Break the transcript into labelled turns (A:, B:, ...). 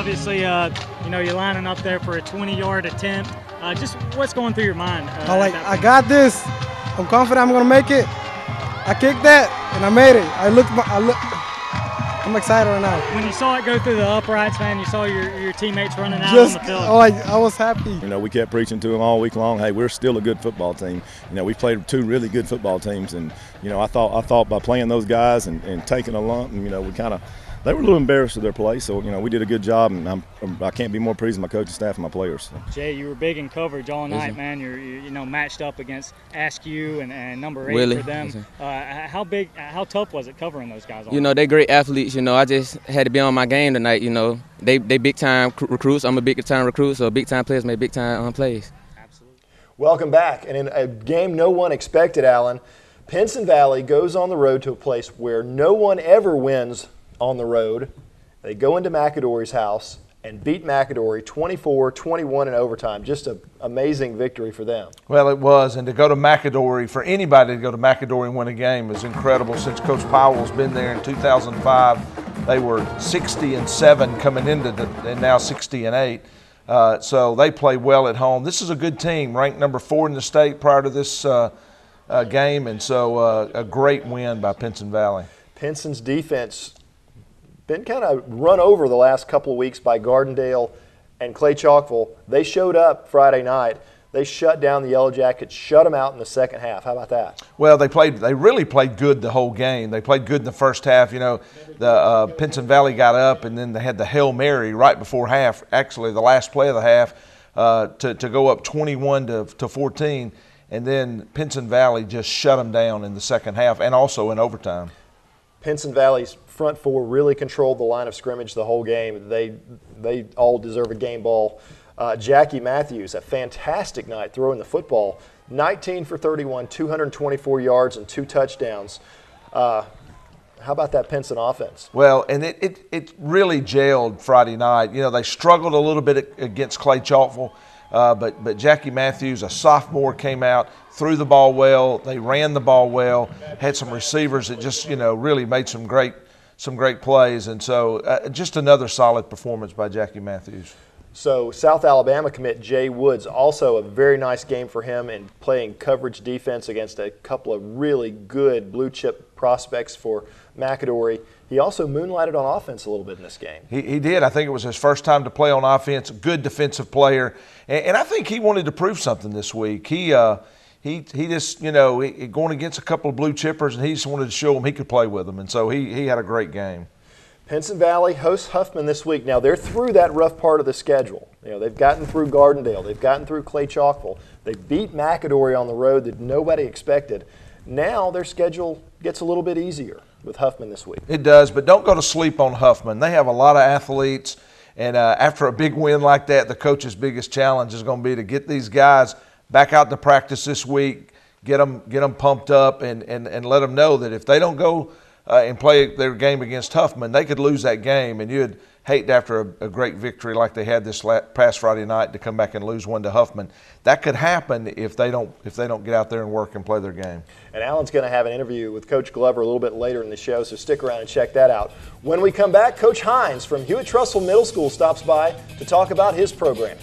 A: Obviously, uh, you know, you're lining up there for a 20-yard attempt. Uh, just what's going through your mind? Uh,
B: I like, I got this. I'm confident I'm gonna make it. I kicked that and I made it. I looked, I look. I'm excited right now.
A: when you saw it go through the uprights, man, you saw your, your teammates running out
B: Just,
A: on the field.
B: oh, I, I was happy.
C: You know, we kept preaching to them all week long. Hey, we're still a good football team. You know, we played two really good football teams, and you know, I thought I thought by playing those guys and, and taking a lump, and you know, we kind of they were a little embarrassed with their play. So you know, we did a good job, and I'm, I can't be more pleased with my coaching staff and my players.
A: Jay, you were big in coverage all night, man. You're you, you know matched up against Askew and, and number eight
D: Willie,
A: for them.
D: yes,
A: uh, how big, how tough was it covering those guys? all
D: You
A: night?
D: know, they're great athletes. You know, I just had to be on my game tonight. You know, they they big time cr- recruits. I'm a big time recruit, so big time players make big time um, plays.
E: Welcome back. And in a game no one expected, Allen, Pinson Valley goes on the road to a place where no one ever wins on the road. They go into McAdory's house and beat McAdory 24 21 in overtime. Just an amazing victory for them.
F: Well, it was, and to go to McAdory for anybody to go to McAdory and win a game is incredible. Since Coach Powell's been there in 2005, they were 60 and seven coming into the, and now 60 and eight. Uh, so they play well at home. This is a good team, ranked number four in the state prior to this uh, uh, game, and so uh, a great win by Pinson Valley.
E: Pinson's defense been kind of run over the last couple of weeks by Gardendale and Clay Chalkville. They showed up Friday night. They shut down the Yellow Jackets, shut them out in the second half. How about that?
F: Well, they played. They really played good the whole game. They played good in the first half. You know, the uh, Pinson Valley got up, and then they had the hail mary right before half. Actually, the last play of the half uh, to to go up 21 to to 14, and then Pinson Valley just shut them down in the second half, and also in overtime.
E: Pinson Valley's front four really controlled the line of scrimmage the whole game. They they all deserve a game ball. Uh, Jackie Matthews, a fantastic night throwing the football, 19 for 31, 224 yards and two touchdowns. Uh, how about that Pinson offense?
F: Well, and it, it, it really jailed Friday night. You know, they struggled a little bit against Clay Chalkville, uh, but, but Jackie Matthews, a sophomore, came out, threw the ball well. They ran the ball well, had some receivers that just, you know, really made some great, some great plays. And so uh, just another solid performance by Jackie Matthews.
E: So South Alabama commit Jay Woods, also a very nice game for him in playing coverage defense against a couple of really good blue chip prospects for McAdory. He also moonlighted on offense a little bit in this game.
F: He, he did. I think it was his first time to play on offense. Good defensive player, and, and I think he wanted to prove something this week. He uh, he he just you know going against a couple of blue chippers, and he just wanted to show them he could play with them, and so he he had a great game.
E: Pinson Valley hosts Huffman this week. Now they're through that rough part of the schedule. You know they've gotten through Gardendale, they've gotten through Clay Chalkville, they beat McAdory on the road that nobody expected. Now their schedule gets a little bit easier with Huffman this week.
F: It does, but don't go to sleep on Huffman. They have a lot of athletes, and uh, after a big win like that, the coach's biggest challenge is going to be to get these guys back out to practice this week, get them get them pumped up, and and and let them know that if they don't go uh, and play their game against Huffman, they could lose that game, and you'd hate after a, a great victory like they had this la- past Friday night to come back and lose one to Huffman. That could happen if they don't if they don't get out there and work and play their game.
E: And Alan's going to have an interview with Coach Glover a little bit later in the show, so stick around and check that out. When we come back, Coach Hines from Hewitt Trussville Middle School stops by to talk about his program.